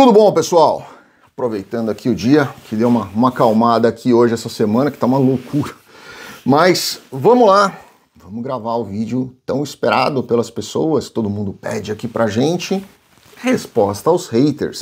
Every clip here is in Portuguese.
Tudo bom, pessoal? Aproveitando aqui o dia, que deu uma, uma acalmada aqui hoje, essa semana, que tá uma loucura. Mas vamos lá, vamos gravar o vídeo tão esperado pelas pessoas, todo mundo pede aqui pra gente. Resposta aos haters.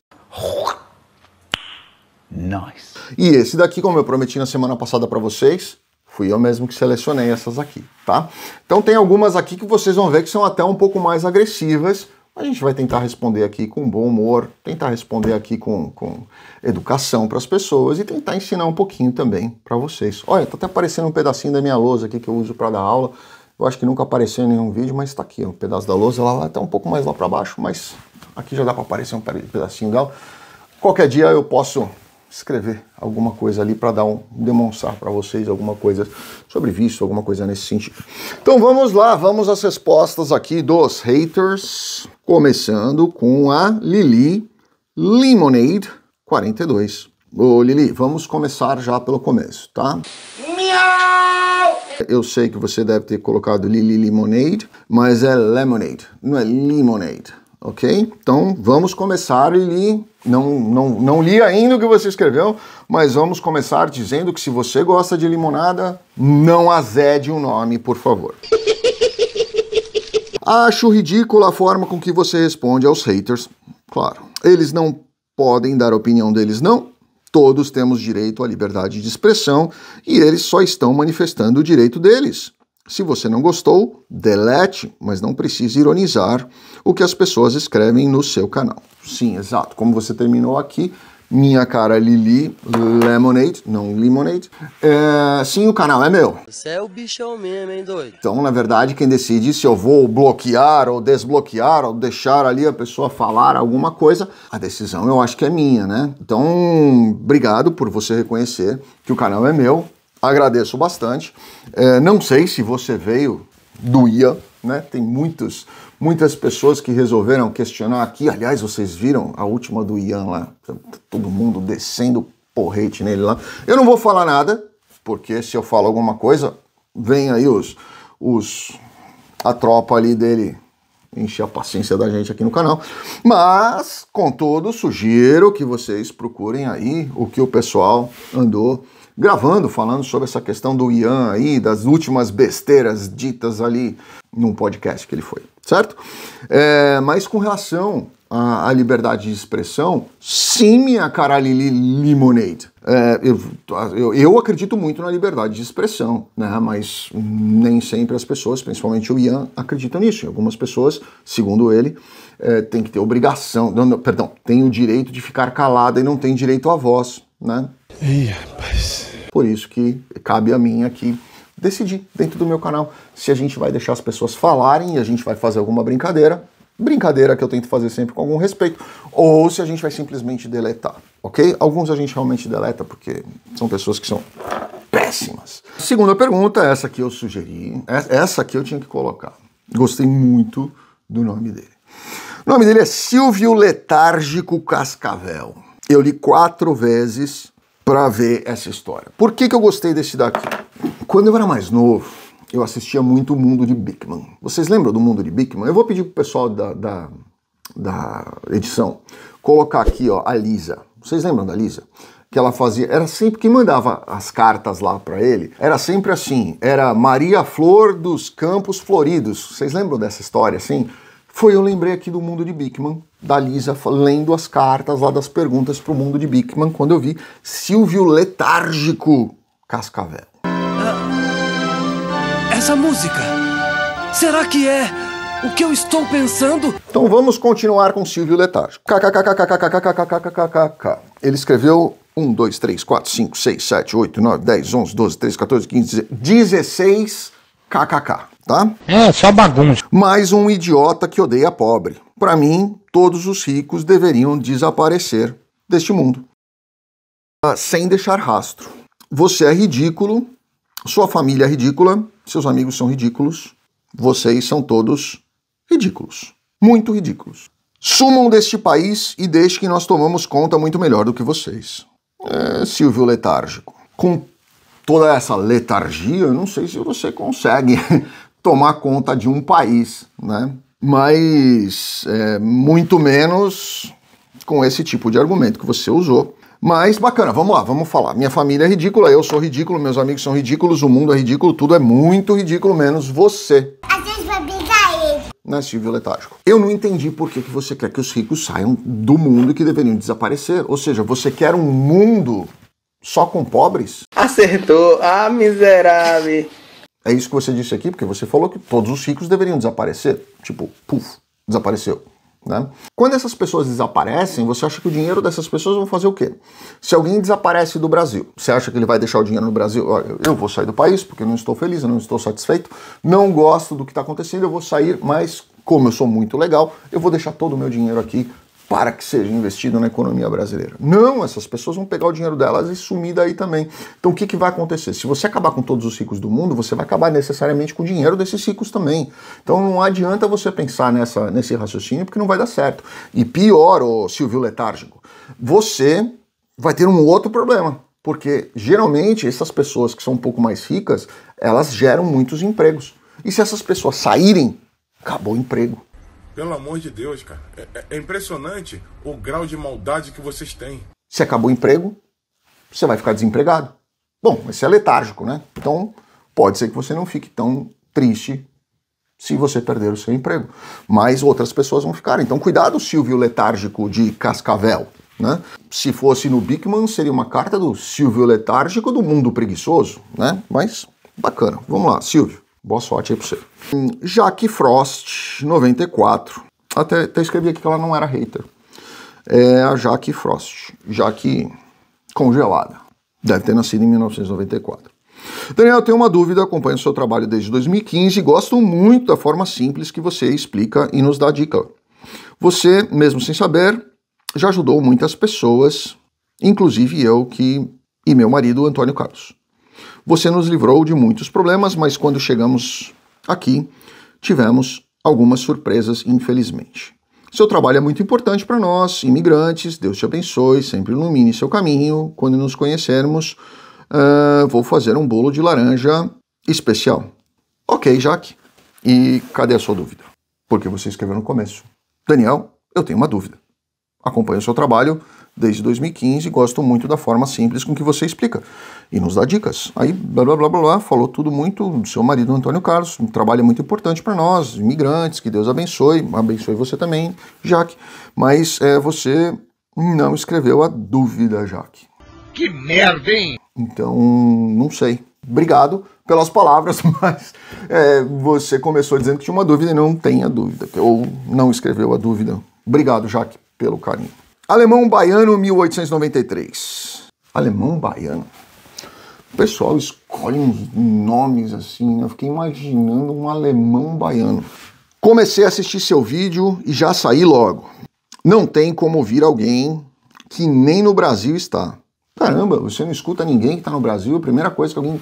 Nice. E esse daqui, como eu prometi na semana passada para vocês, fui eu mesmo que selecionei essas aqui, tá? Então tem algumas aqui que vocês vão ver que são até um pouco mais agressivas. A gente vai tentar responder aqui com bom humor, tentar responder aqui com, com educação para as pessoas e tentar ensinar um pouquinho também para vocês. Olha, tá até aparecendo um pedacinho da minha lousa aqui que eu uso para dar aula. Eu acho que nunca apareceu em nenhum vídeo, mas está aqui, um pedaço da lousa. Ela até um pouco mais lá para baixo, mas aqui já dá para aparecer um pedacinho dela. Qualquer dia eu posso escrever alguma coisa ali para dar um demonstrar para vocês alguma coisa sobre vício, alguma coisa nesse sentido. Então vamos lá, vamos às respostas aqui dos haters, começando com a Lili Lemonade 42. Ô Lili, vamos começar já pelo começo, tá? Miau! Eu sei que você deve ter colocado Lili Lemonade, mas é Lemonade, não é Lemonade ok? Então vamos começar e não, não, não li ainda o que você escreveu, mas vamos começar dizendo que se você gosta de limonada, não azede o nome, por favor. Acho ridícula a forma com que você responde aos haters. Claro, eles não podem dar a opinião deles, não. Todos temos direito à liberdade de expressão e eles só estão manifestando o direito deles. Se você não gostou, delete, mas não precisa ironizar o que as pessoas escrevem no seu canal. Sim, exato. Como você terminou aqui, minha cara Lili Lemonade, não Lemonade. É, sim, o canal é meu. Você é o bichão mesmo, hein, doido? Então, na verdade, quem decide se eu vou bloquear ou desbloquear ou deixar ali a pessoa falar alguma coisa, a decisão eu acho que é minha, né? Então, obrigado por você reconhecer que o canal é meu agradeço bastante. É, não sei se você veio do IA, né? Tem muitos, muitas pessoas que resolveram questionar aqui. Aliás, vocês viram a última do Ian lá, todo mundo descendo porrete nele lá. Eu não vou falar nada, porque se eu falo alguma coisa, vem aí os, os a tropa ali dele encher a paciência da gente aqui no canal. Mas, contudo, sugiro que vocês procurem aí o que o pessoal andou gravando, falando sobre essa questão do Ian aí, das últimas besteiras ditas ali num podcast que ele foi, certo? É, mas com relação à, à, liberdade de expressão, sim, minha cara Lili Limonade. É, eu, eu, eu, acredito muito na liberdade de expressão, né? Mas nem sempre as pessoas, principalmente o Ian, acreditam nisso. E algumas pessoas, segundo ele, é, tem que ter obrigação, não, não, perdão, tem o direito de ficar calada e não tem direito à voz, né? Ih, rapaz. Por isso que cabe a mim aqui decidir dentro do meu canal se a gente vai deixar as pessoas falarem e a gente vai fazer alguma brincadeira, brincadeira que eu tento fazer sempre com algum respeito, ou se a gente vai simplesmente deletar, ok? Alguns a gente realmente deleta porque são pessoas que são péssimas. Segunda pergunta, essa aqui eu sugeri, essa aqui eu tinha que colocar. Gostei muito do nome dele. O nome dele é Silvio Letárgico Cascavel. Eu li quatro vezes para ver essa história. Por que, que eu gostei desse daqui? Quando eu era mais novo, eu assistia muito o Mundo de Bickman. Vocês lembram do Mundo de Bickman? Eu vou pedir pro pessoal da, da, da edição colocar aqui ó, a Lisa. Vocês lembram da Lisa? que ela fazia, era sempre que mandava as cartas lá para ele, era sempre assim, era Maria Flor dos Campos Floridos. Vocês lembram dessa história assim? Foi eu lembrei aqui do mundo de Bickman, da Lisa lendo as cartas lá das perguntas para o mundo de Bickman, quando eu vi Silvio Letárgico Cascavel. Essa música, será que é o que eu estou pensando? Então vamos continuar com Silvio Letárgico. KKKKKKKKKKKKK. Ele escreveu 1, 2, 3, 4, 5, 6, 7, 8, 9, 10, 11, 12, 13, 14, 15, 16 KKK tá? É, só bagunça. Mais um idiota que odeia pobre. Para mim, todos os ricos deveriam desaparecer deste mundo. Ah, sem deixar rastro. Você é ridículo, sua família é ridícula, seus amigos são ridículos, vocês são todos ridículos. Muito ridículos. Sumam deste país e deixe que nós tomamos conta muito melhor do que vocês. É, Silvio Letárgico. Com toda essa letargia, eu não sei se você consegue tomar conta de um país, né? Mas é, muito menos com esse tipo de argumento que você usou. Mas bacana, vamos lá, vamos falar. Minha família é ridícula, eu sou ridículo, meus amigos são ridículos, o mundo é ridículo, tudo é muito ridículo, menos você. Às vezes vai brigar ele. Né, Silvio Letárgico? Eu não entendi por que, que você quer que os ricos saiam do mundo e que deveriam desaparecer. Ou seja, você quer um mundo só com pobres? Acertou. Ah, miserável. É isso que você disse aqui, porque você falou que todos os ricos deveriam desaparecer. Tipo, puf, desapareceu. Né? Quando essas pessoas desaparecem, você acha que o dinheiro dessas pessoas vão fazer o quê? Se alguém desaparece do Brasil, você acha que ele vai deixar o dinheiro no Brasil? Olha, eu vou sair do país porque não estou feliz, eu não estou satisfeito, não gosto do que está acontecendo, eu vou sair, mas como eu sou muito legal, eu vou deixar todo o meu dinheiro aqui para que seja investido na economia brasileira. Não, essas pessoas vão pegar o dinheiro delas e sumir daí também. Então o que, que vai acontecer? Se você acabar com todos os ricos do mundo, você vai acabar necessariamente com o dinheiro desses ricos também. Então não adianta você pensar nessa, nesse raciocínio porque não vai dar certo. E pior, ô Silvio Letárgico, você vai ter um outro problema. Porque geralmente essas pessoas que são um pouco mais ricas, elas geram muitos empregos. E se essas pessoas saírem, acabou o emprego. Pelo amor de Deus, cara. É, é- é impressionante o grau de maldade que vocês têm. Se acabou o emprego, você vai ficar desempregado. Bom, esse é letárgico, né? Então, pode ser que você não fique tão triste se você perder o seu emprego. Mas outras pessoas vão ficar. Então, cuidado, Silvio Letárgico de Cascavel. Né? Se fosse no Bigman, seria uma carta do Silvio Letárgico do mundo preguiçoso, né? Mas bacana. Vamos lá, Silvio. Boa sorte aí pra você. Jaque Frost, 94. Até, até escrevi aqui que ela não era hater. É a Jaque Frost. Jaque congelada. Deve ter nascido em 1994. Daniel, eu tenho uma dúvida, acompanho o seu trabalho desde 2015 e gosto muito da forma simples que você explica e nos dá dica. Você, mesmo sem saber, já ajudou muitas pessoas, inclusive eu que e meu marido Antônio Carlos. Você nos livrou de muitos problemas, mas quando chegamos aqui, tivemos algumas surpresas, infelizmente. Seu trabalho é muito importante para nós, imigrantes. Deus te abençoe, sempre ilumine seu caminho. Quando nos conhecermos, ah, vou fazer um bolo de laranja especial. Ok, Jaque. E cadê a sua dúvida? Porque você escreveu no começo. Daniel, eu tenho uma dúvida. Acompanho o seu trabalho desde 2015 e gosto muito da forma simples com que você explica. E nos dá dicas. Aí, blá blá blá blá, blá falou tudo muito do seu marido Antônio Carlos. Um trabalho muito importante para nós, imigrantes, que Deus abençoe. Abençoe você também, Jaque. Mas é, você não escreveu a dúvida, Jaque. Que merda, hein? Então, não sei. Obrigado pelas palavras, mas é, você começou dizendo que tinha uma dúvida e não tem a dúvida, ou não escreveu a dúvida. Obrigado, Jaque, pelo carinho. Alemão Baiano 1893. Alemão Baiano? O pessoal escolhe uns nomes assim, né? eu fiquei imaginando um alemão baiano. Comecei a assistir seu vídeo e já saí logo. Não tem como ouvir alguém que nem no Brasil está. Caramba, você não escuta ninguém que está no Brasil, a primeira coisa que alguém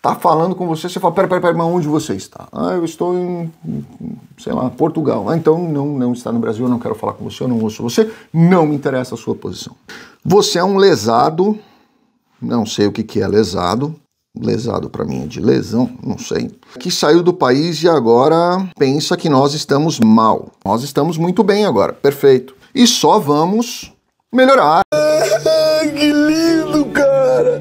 tá falando com você, você fala, pera, pera, pera, mas onde você está? Ah, eu estou em, sei lá, Portugal. Ah, então não, não está no Brasil, eu não quero falar com você, eu não ouço você, não me interessa a sua posição. Você é um lesado, não sei o que, que é lesado, lesado para mim é de lesão, não sei, que saiu do país e agora pensa que nós estamos mal. Nós estamos muito bem agora, perfeito. E só vamos melhorar. Que lindo, cara!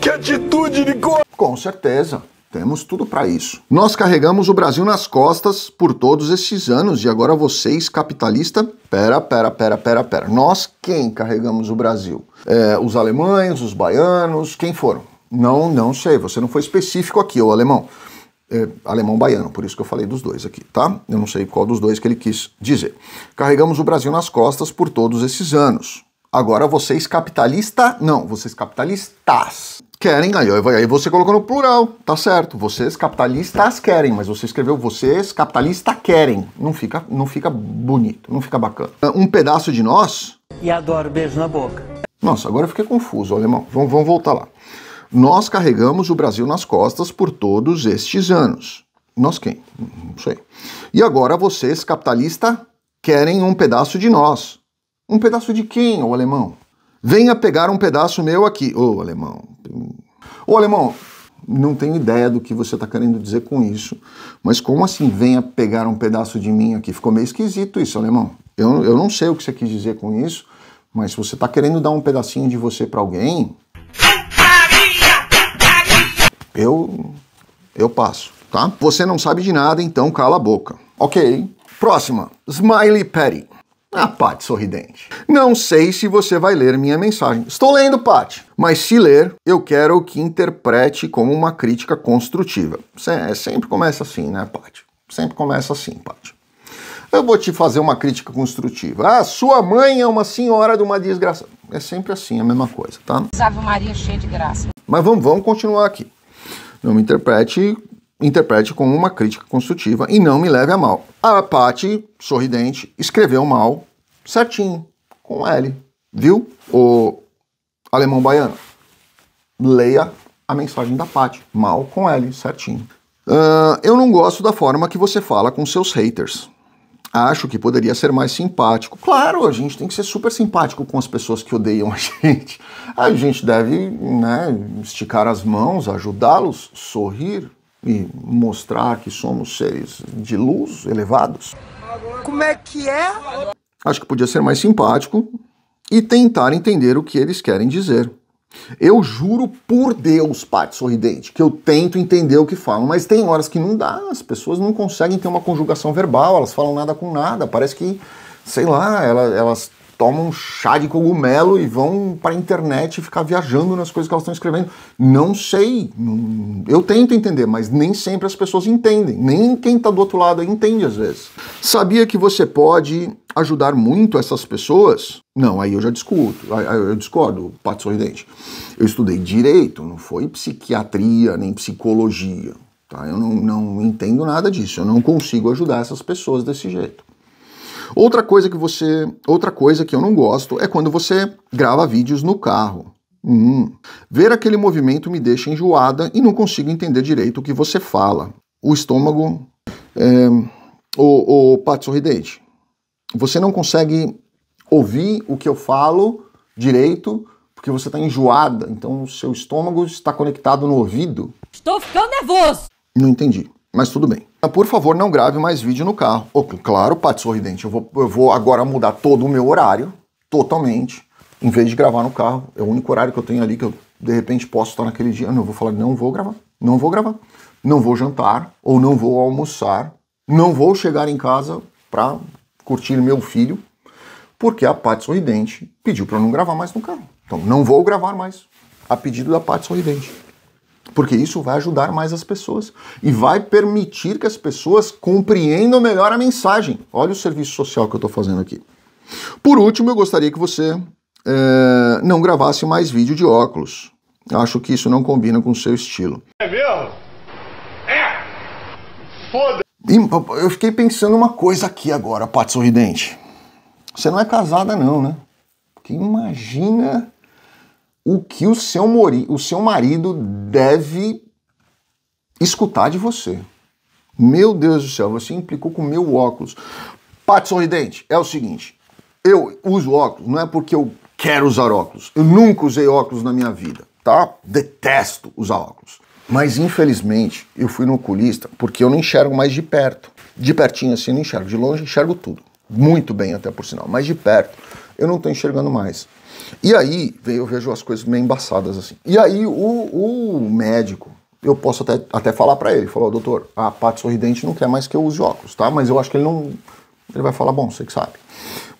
Que atitude de co... Com certeza. Temos tudo para isso. Nós carregamos o Brasil nas costas por todos esses anos e agora vocês, capitalista, pera, pera, pera, pera, pera. Nós quem carregamos o Brasil? É, os alemães, os baianos, quem foram? Não, não sei. Você não foi específico aqui, o alemão. É, alemão baiano, por isso que eu falei dos dois aqui, tá? Eu não sei qual dos dois que ele quis dizer. Carregamos o Brasil nas costas por todos esses anos. Agora vocês capitalista, não, vocês capitalistas querem, aí, aí você colocou no plural, tá certo. Vocês capitalistas querem, mas você escreveu vocês capitalistas querem. Não fica, não fica bonito, não fica bacana. Um pedaço de nós. E adoro beijo na boca. Nossa, agora eu fiquei confuso, alemão. Vamos, vamos voltar lá. Nós carregamos o Brasil nas costas por todos estes anos. Nós quem? Não sei. E agora vocês, capitalistas, querem um pedaço de nós. Um pedaço de quem, ô alemão? Venha pegar um pedaço meu aqui. Ô alemão. Ô alemão, não tenho ideia do que você está querendo dizer com isso. Mas como assim venha pegar um pedaço de mim aqui? Ficou meio esquisito isso, alemão. Eu, eu não sei o que você quis dizer com isso, mas se você está querendo dar um pedacinho de você para alguém, eu eu passo, tá? Você não sabe de nada, então cala a boca. Ok. Próxima. Smiley Patty. A Paty sorridente. Não sei se você vai ler minha mensagem. Estou lendo, Paty. Mas se ler, eu quero que interprete como uma crítica construtiva. É, sempre começa assim, né, Paty? Sempre começa assim, Paty. Eu vou te fazer uma crítica construtiva. Ah, sua mãe é uma senhora de uma desgraça. É sempre assim, a mesma coisa, tá? Ave Maria cheia de graça. Mas vamos, vamos continuar aqui. Não me interprete interprete como uma crítica construtiva e não me leve a mal. A Paty, sorridente, escreveu mal certinho, com L. Viu? O alemão baiano. Leia a mensagem da Paty, mal com L, certinho. Uh, eu não gosto da forma que você fala com seus haters. Acho que poderia ser mais simpático. Claro, a gente tem que ser super simpático com as pessoas que odeiam a gente. A gente deve né, esticar as mãos, ajudá-los, sorrir, e mostrar que somos seres de luz elevados. Como é que é? Acho que podia ser mais simpático e tentar entender o que eles querem dizer. Eu juro por Deus, Paty Sorridente, que eu tento entender o que falam, mas tem horas que não dá, as pessoas não conseguem ter uma conjugação verbal, elas falam nada com nada, parece que, sei lá, elas, elas tomam chá de cogumelo e vão para a internet ficar viajando nas coisas que elas estão escrevendo. Não sei. Eu tento entender, mas nem sempre as pessoas entendem. Nem quem está do outro lado entende às vezes. Sabia que você pode ajudar muito essas pessoas? Não, aí eu já discuto. Eu discordo, Pato Sorridente. Eu estudei direito, não foi psiquiatria nem psicologia. Tá? Eu não, não entendo nada disso. Eu não consigo ajudar essas pessoas desse jeito. Outra coisa que você, outra coisa que eu não gosto é quando você grava vídeos no carro. Hum. Ver aquele movimento me deixa enjoada e não consigo entender direito o que você fala. O estômago, é, o, o pato sorridente. Você não consegue ouvir o que eu falo direito porque você está enjoada. Então o seu estômago está conectado no ouvido. Estou ficando nervoso. Não entendi, mas tudo bem. Por favor, não grave mais vídeo no carro. Oh, claro, Paty Sorridente, eu vou, eu vou agora mudar todo o meu horário, totalmente. Em vez de gravar no carro, é o único horário que eu tenho ali que eu de repente posso estar naquele dia. Não, eu vou falar, não vou gravar, não vou gravar, não vou jantar ou não vou almoçar, não vou chegar em casa para curtir meu filho, porque a Paty Sorridente pediu para eu não gravar mais no carro. Então, não vou gravar mais, a pedido da Paty Sorridente porque isso vai ajudar mais as pessoas e vai permitir que as pessoas compreendam melhor a mensagem. Olha o serviço social que eu estou fazendo aqui. Por último, eu gostaria que você é, não gravasse mais vídeo de óculos. Acho que isso não combina com o seu estilo. É mesmo? É! Foda! Eu fiquei pensando uma coisa aqui agora, Paty Sorridente. Você não é casada não, né? Porque imagina o que o seu, mori, o seu marido deve escutar de você. Meu Deus do céu, você implicou com meu óculos. Pate sorridente, é o seguinte: eu uso óculos não é porque eu quero usar óculos. Eu nunca usei óculos na minha vida, tá? Detesto usar óculos. Mas infelizmente eu fui no oculista porque eu não enxergo mais de perto. De pertinho assim eu não enxergo, de longe enxergo tudo. Muito bem até por sinal, mas de perto eu não estou enxergando mais. E aí, eu vejo as coisas meio embaçadas assim. E aí, o, o médico, eu posso até, até falar para ele, falou, doutor, a parte sorridente não quer mais que eu use óculos, tá? Mas eu acho que ele não. Ele vai falar, bom, você que sabe.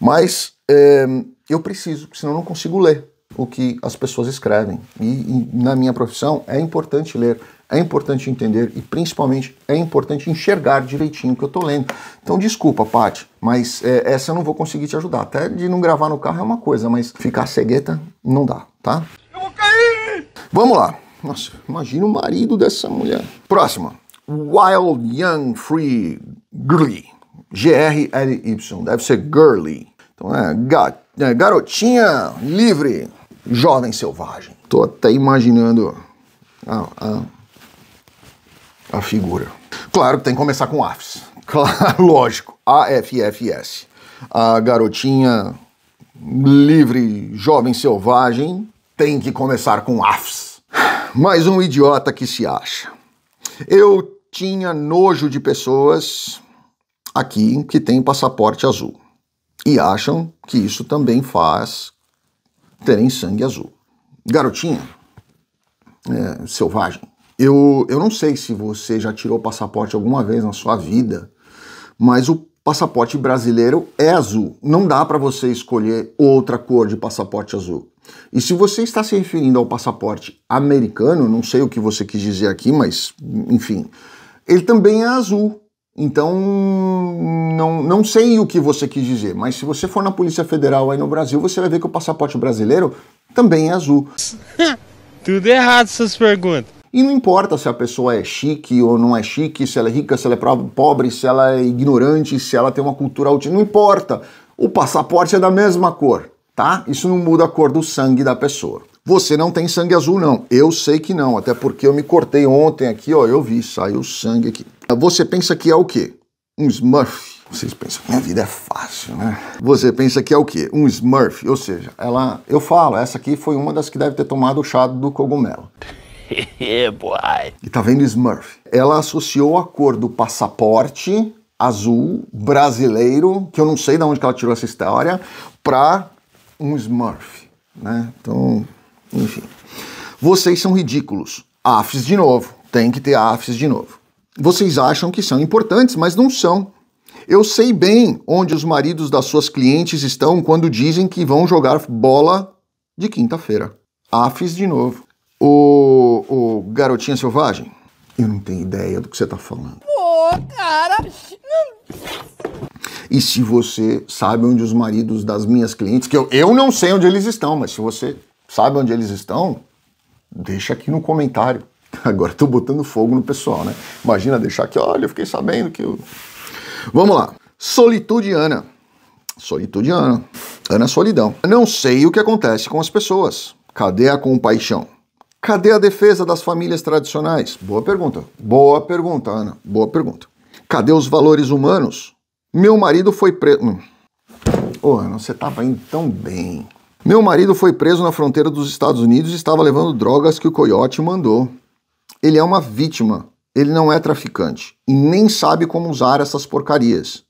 Mas é, eu preciso, senão eu não consigo ler o que as pessoas escrevem. E, e, na minha profissão é importante ler, é importante entender e principalmente é importante enxergar direitinho o que eu estou lendo. Então desculpa, Paty, mas é, essa eu não vou conseguir te ajudar. Até de não gravar no carro é uma coisa, mas ficar cegueta não dá, tá? Eu vou cair! Vamos lá. Nossa, imagina o marido dessa mulher. Próxima. Wild Young Free Girly. G-R-L-Y. Deve ser girly. Então é, é garotinha livre jovem selvagem. Tô até imaginando a, a, a figura. Claro que tem que começar com AFS. Claro, lógico. A-F-F-S. A garotinha livre, jovem selvagem tem que começar com AFS. Mais um idiota que se acha. Eu tinha nojo de pessoas aqui que têm passaporte azul. e acham que isso também faz terem sangue azul. Garotinha, é, selvagem, eu, eu não sei se você já tirou passaporte alguma vez na sua vida, mas o passaporte brasileiro é azul. Não dá para você escolher outra cor de passaporte azul. E se você está se referindo ao passaporte americano, não sei o que você quis dizer aqui, mas enfim, ele também é azul. Então, não, não sei o que você quis dizer, mas se você for na Polícia Federal aí no Brasil, você vai ver que o passaporte brasileiro também é azul. Tudo errado essas perguntas. E não importa se a pessoa é chique ou não é chique, se ela é rica, se ela é pobre, se ela é ignorante, se ela tem uma cultura alta, não importa. O passaporte é da mesma cor, tá? Isso não muda a cor do sangue da pessoa. Você não tem sangue azul, não. Eu sei que não, até porque eu me cortei ontem aqui, ó, eu vi, saiu sangue aqui. Você pensa que é o quê? Um Smurf. Vocês pensam, minha vida é fácil, né? Você pensa que é o quê? Um Smurf, ou seja, ela, eu falo, essa aqui foi uma das que deve ter tomado o chá do cogumelo. boy. E tá vendo Smurf? Ela associou a cor do passaporte azul brasileiro, que eu não sei de onde ela tirou essa história, para um Smurf, né? Então, enfim. Vocês são ridículos. AFs de novo. Tem que ter AFs de novo. Vocês acham que são importantes, mas não são. Eu sei bem onde os maridos das suas clientes estão quando dizem que vão jogar bola de quinta-feira. AFs de novo. O, o Garotinha Selvagem, eu não tenho ideia do que você está falando. Pô, cara. E se você sabe onde os maridos das minhas clientes, que eu, eu não sei onde eles estão, mas se você sabe onde eles estão, deixa aqui no comentário. Agora estou botando fogo no pessoal, né? Imagina deixar aqui, olha, eu fiquei sabendo que eu... Vamos lá. Solitudiana. Solitudiana. Ana Solidão. Não sei o que acontece com as pessoas. Cadê a compaixão? Cadê a defesa das famílias tradicionais? Boa pergunta. Boa pergunta, Ana. Boa pergunta. Cadê os valores humanos? Meu marido foi preso. Hum. Ô, oh, Ana, você estava indo tão bem. Meu marido foi preso na fronteira dos Estados Unidos e estava levando drogas que o coiote mandou. Ele é uma vítima. Ele não é traficante. E nem sabe como usar essas porcarias.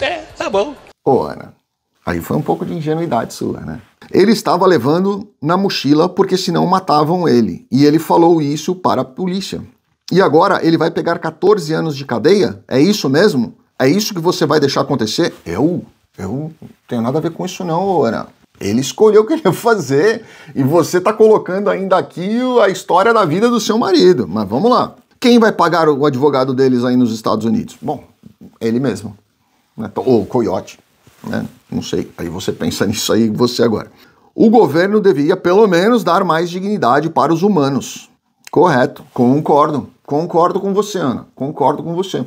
É, tá bom. Ô, Ana, aí foi um pouco de ingenuidade sua, né? Ele estava levando na mochila porque senão matavam ele. E ele falou isso para a polícia. E agora ele vai pegar 14 anos de cadeia? É isso mesmo? É isso que você vai deixar acontecer? Eu? Eu não tenho nada a ver com isso não, Ana. Ele escolheu o que ele ia fazer e você está colocando ainda aqui a história da vida do seu marido. Mas vamos lá. Quem vai pagar o advogado deles aí nos Estados Unidos? Bom, ele mesmo. Né? Ou o Coyote. Né? Não sei. Aí você pensa nisso aí, você agora. O governo deveria pelo menos dar mais dignidade para os humanos. Correto, concordo. Concordo com você, Ana. Concordo com você.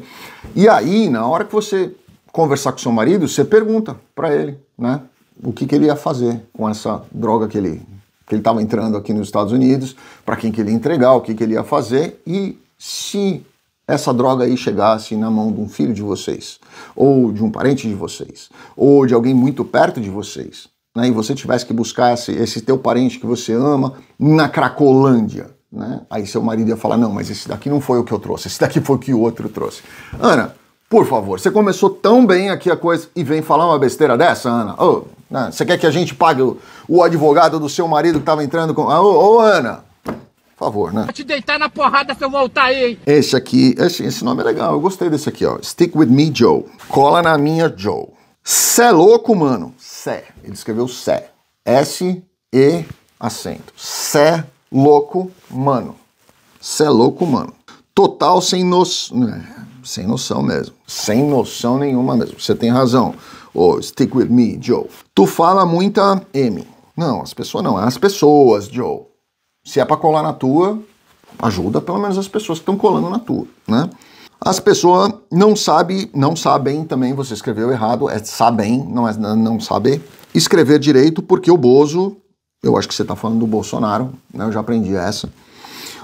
E aí, na hora que você conversar com seu marido, você pergunta para ele, né? o que, que ele ia fazer com essa droga que ele que ele estava entrando aqui nos Estados Unidos, para quem que ele ia entregar, o que, que ele ia fazer e se essa droga aí chegasse na mão de um filho de vocês, ou de um parente de vocês, ou de alguém muito perto de vocês, né, e você tivesse que buscar esse, esse teu parente que você ama na Cracolândia, né, aí seu marido ia falar, não, mas esse daqui não foi o que eu trouxe, esse daqui foi o que o outro trouxe. Ana, por favor, você começou tão bem aqui a coisa e vem falar uma besteira dessa, Ana? Oh, né? Você quer que a gente pague o, o advogado do seu marido que estava entrando com. Ah, ô, ô, Ana! Por favor, né? Vou te deitar na porrada se eu voltar aí, hein? Esse aqui, esse, esse nome é legal, eu gostei desse aqui, ó. Stick with me, Joe. Cola na minha, Joe. Cé louco, mano. Cé. Ele escreveu Cé. S-E acento. Cé louco, mano. Cé louco, mano. Total sem noção. É, sem noção mesmo. Sem noção nenhuma mesmo. Você tem razão oh, stick with me, Joe. Tu fala muita M. Não, as pessoas não, é as pessoas, Joe. Se é para colar na tua, ajuda pelo menos as pessoas que estão colando na tua, né? As pessoas não sabem, não sabem também, você escreveu errado, é sabem, não é não saber. Escrever direito, porque o Bozo, eu acho que você está falando do Bolsonaro, né? Eu já aprendi essa.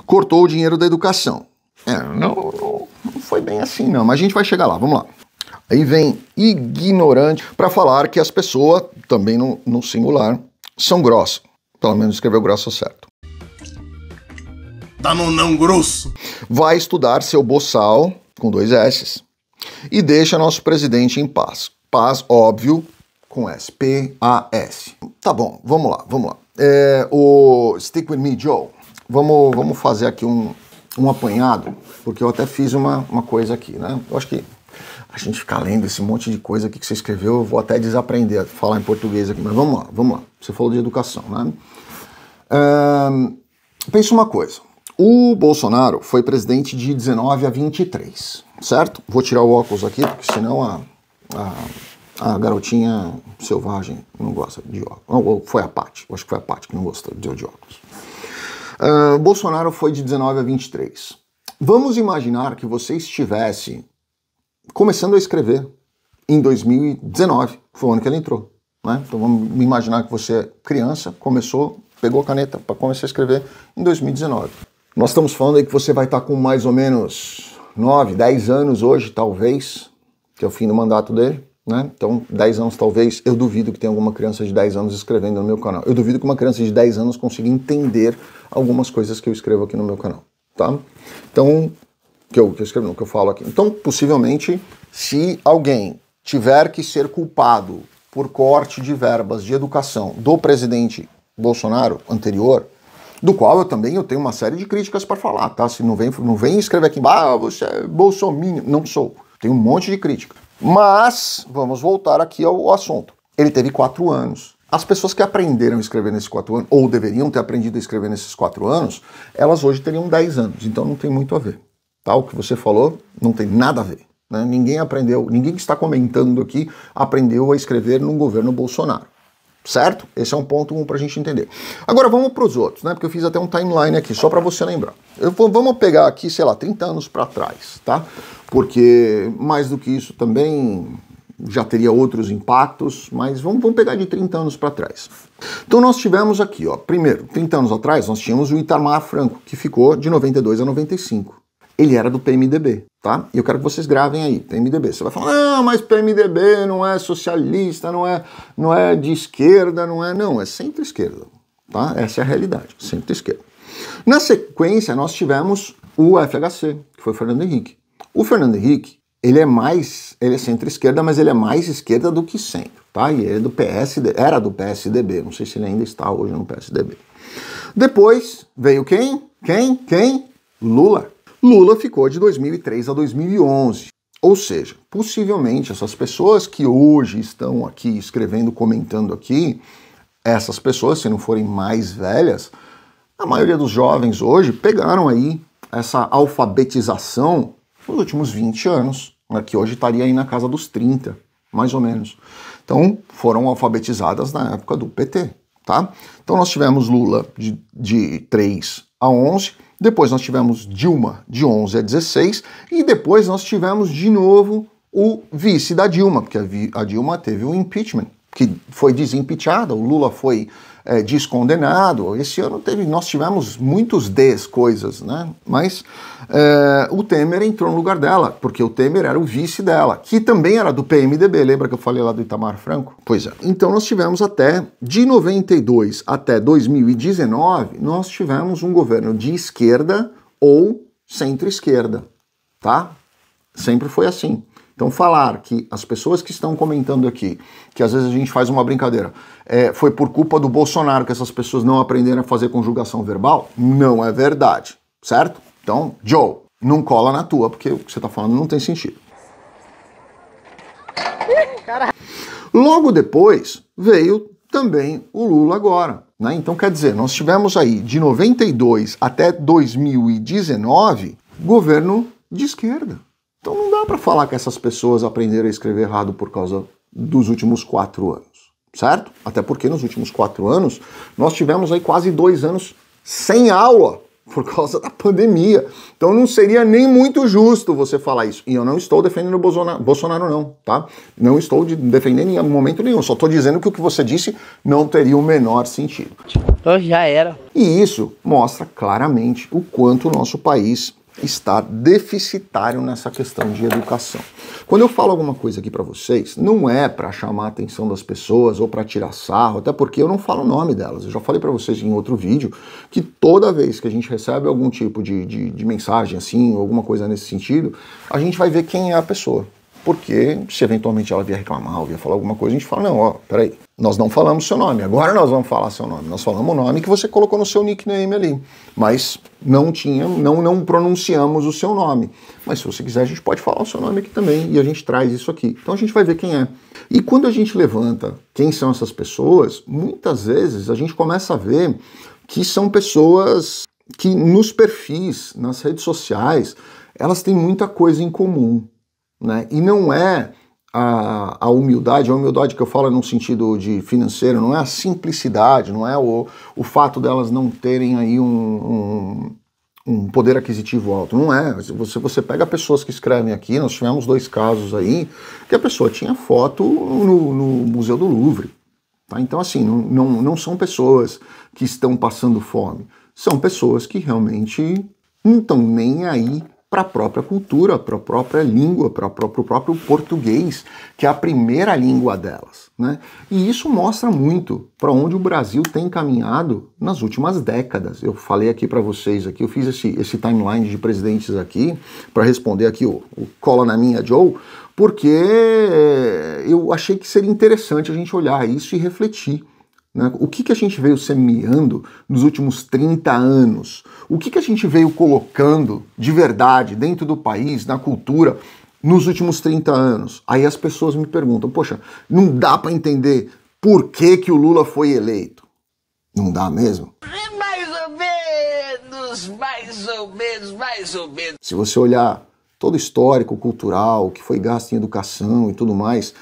Cortou o dinheiro da educação. É, não, não, foi bem assim, não, mas a gente vai chegar lá, vamos lá. Aí vem ignorante para falar que as pessoas, também no, no singular, são grossas. Pelo menos escreveu grosso certo. Tá no não grosso. Vai estudar seu boçal, com dois S, e deixa nosso presidente em paz. Paz, óbvio, com S. P-A-S. Tá bom, vamos lá, vamos lá. É, o Stick With Me Joe, vamos, vamos fazer aqui um, um apanhado, porque eu até fiz uma, uma coisa aqui, né? Eu acho que a gente ficar lendo esse monte de coisa aqui que você escreveu, eu vou até desaprender a falar em português aqui, mas vamos lá, vamos lá. Você falou de educação, né? Um, pensa uma coisa. O Bolsonaro foi presidente de 19 a 23, certo? Vou tirar o óculos aqui, porque senão a, a, a garotinha selvagem não gosta de óculos. Foi a Paty, acho que foi a Paty que não gostou de, óculos. Uh, Bolsonaro foi de 19 a 23. Vamos imaginar que você estivesse começando a escrever em 2019, foi o ano que ele entrou. Né? Então vamos imaginar que você criança, começou, pegou a caneta para começar a escrever em 2019. Nós estamos falando aí que você vai estar com mais ou menos 9, 10 anos hoje, talvez, que é o fim do mandato dele. Né? Então, 10 anos talvez, eu duvido que tenha alguma criança de 10 anos escrevendo no meu canal. Eu duvido que uma criança de 10 anos consiga entender algumas coisas que eu escrevo aqui no meu canal, tá? Então, que eu, que eu escrevo, não, que eu falo aqui. Então, possivelmente, se alguém tiver que ser culpado por corte de verbas de educação do presidente Bolsonaro anterior, do qual eu também eu tenho uma série de críticas para falar, tá? Se não vem, não vem escrever aqui, ah, você é bolsominion. Não sou. Tenho um monte de crítica. Mas, vamos voltar aqui ao assunto. Ele teve quatro anos. As pessoas que aprenderam a escrever nesses quatro anos, ou deveriam ter aprendido a escrever nesses quatro anos, elas hoje teriam dez anos. Então não tem muito a ver. Tá? O que você falou não tem nada a ver. Né? Ninguém aprendeu, ninguém que está comentando aqui aprendeu a escrever no governo Bolsonaro. Certo? Esse é um ponto um para a gente entender. Agora vamos para os outros, né? Porque eu fiz até um timeline aqui, só para você lembrar. Vou, vamos pegar aqui, sei lá, 30 anos para trás, tá? Porque mais do que isso também já teria outros impactos, mas vamos, vamos pegar de 30 anos para trás. Então nós tivemos aqui, ó, primeiro, 30 anos atrás, nós tínhamos o Itamar Franco, que ficou de 92 a 95 ele era do PMDB, tá? E eu quero que vocês gravem aí, PMDB. Você vai falar, não, mas PMDB não é socialista, não é, não é de esquerda, não é. Não, é centro-esquerda, tá? Essa é a realidade, centro-esquerda. Na sequência, nós tivemos o FHC, que foi o Fernando Henrique. O Fernando Henrique, ele é mais, ele é centro-esquerda, mas ele é mais esquerda do que centro, tá? E ele é do PSD, era do PSDB, não sei se ele ainda está hoje no PSDB. Depois veio quem? Quem? Quem? Lula. Lula ficou de 2003 a 2011. Ou seja, possivelmente essas pessoas que hoje estão aqui escrevendo, comentando aqui, essas pessoas, se não forem mais velhas, a maioria dos jovens hoje pegaram aí essa alfabetização nos últimos 20 anos, né, que hoje estaria aí na casa dos 30, mais ou menos. Então, foram alfabetizadas na época do PT, tá? Então, nós tivemos Lula de, de 3 a 11, depois nós tivemos Dilma de 11 a 16 e depois nós tivemos de novo o vice da Dilma, porque a Dilma teve o impeachment, que foi desimpeachada, o Lula foi é, descondenado. Esse ano teve, nós tivemos muitos des coisas, né? Mas é, o Temer entrou no lugar dela, porque o Temer era o vice dela, que também era do PMDB. Lembra que eu falei lá do Itamar Franco? Pois é. Então nós tivemos até de 92 até 2019, nós tivemos um governo de esquerda ou centro-esquerda, tá? Sempre foi assim. Então, falar que as pessoas que estão comentando aqui, que às vezes a gente faz uma brincadeira, é, foi por culpa do Bolsonaro que essas pessoas não aprenderam a fazer conjugação verbal, não é verdade, certo? Então, Joe, não cola na tua, porque o que você está falando não tem sentido. Logo depois veio também o Lula agora. Né? Então, quer dizer, nós tivemos aí de 92 até 2019 governo de esquerda. Então não dá para falar que essas pessoas aprenderam a escrever errado por causa dos últimos quatro anos, certo? Até porque nos últimos quatro anos nós tivemos aí quase dois anos sem aula por causa da pandemia. Então não seria nem muito justo você falar isso. E eu não estou defendendo o Bolsonaro, Bolsonaro não, tá? Não estou de, defendendo em momento nenhum. Só estou dizendo que o que você disse não teria o menor sentido. Então já era. E isso mostra claramente o quanto o nosso país está deficitário nessa questão de educação. Quando eu falo alguma coisa aqui para vocês, não é para chamar a atenção das pessoas ou para tirar sarro, até porque eu não falo o nome delas. Eu já falei para vocês em outro vídeo que toda vez que a gente recebe algum tipo de, de, de mensagem assim, alguma coisa nesse sentido, a gente vai ver quem é a pessoa. Porque se eventualmente ela vier reclamar ou vier falar alguma coisa, a gente fala, não, ó, peraí, nós não falamos seu nome, agora nós vamos falar seu nome. Nós falamos o nome que você colocou no seu nickname ali, mas não tinha, não, não pronunciamos o seu nome. Mas se você quiser, a gente pode falar o seu nome aqui também e a gente traz isso aqui. Então a gente vai ver quem é. E quando a gente levanta quem são essas pessoas, muitas vezes a gente começa a ver que são pessoas que nos perfis, nas redes sociais, elas têm muita coisa em comum. Né? E não é a, a, humildade, a humildade que eu falo é num sentido de financeiro, não é a simplicidade, não é o, o fato delas não terem aí um, um, um poder aquisitivo alto, não é. Você, você pega pessoas que escrevem aqui, nós tivemos dois casos aí, que a pessoa tinha foto no, no Museu do Louvre. Tá? Então, assim, não, não, não são pessoas que estão passando fome, são pessoas que realmente não estão nem aí para a própria cultura, para a própria língua, para o próprio português, que é a primeira língua delas. Né? E isso mostra muito para onde o Brasil tem caminhado nas últimas décadas. Eu falei aqui para vocês, aqui, eu fiz esse, esse timeline de presidentes aqui para responder aqui o, o Cola na minha Joe, porque eu achei que seria interessante a gente olhar isso e refletir. Né? O que, que a gente veio semeando nos últimos 30 anos? O que, que a gente veio colocando de verdade dentro do país, na cultura, nos últimos 30 anos? Aí as pessoas me perguntam: poxa, não dá para entender por que, que o Lula foi eleito? Não dá mesmo? Mais ou menos, mais ou menos, mais ou menos. Se você olhar todo o histórico cultural, que foi gasto em educação e tudo mais,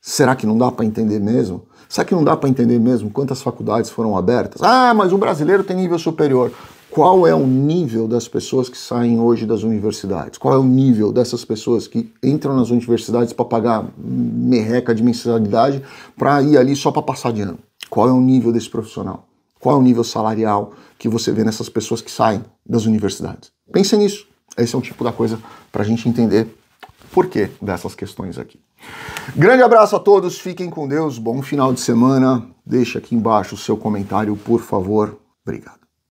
será que não dá para entender mesmo? Será que não dá para entender mesmo quantas faculdades foram abertas? Ah, mas o brasileiro tem nível superior. Qual é o nível das pessoas que saem hoje das universidades? Qual é o nível dessas pessoas que entram nas universidades para pagar merreca de mensalidade para ir ali só para passar de ano? Qual é o nível desse profissional? Qual é o nível salarial que você vê nessas pessoas que saem das universidades? Pense nisso. Esse é um tipo da coisa para a gente entender por que dessas questões aqui. Grande abraço a todos, fiquem com Deus, bom final de semana. Deixa aqui embaixo o seu comentário, por favor. Obrigado.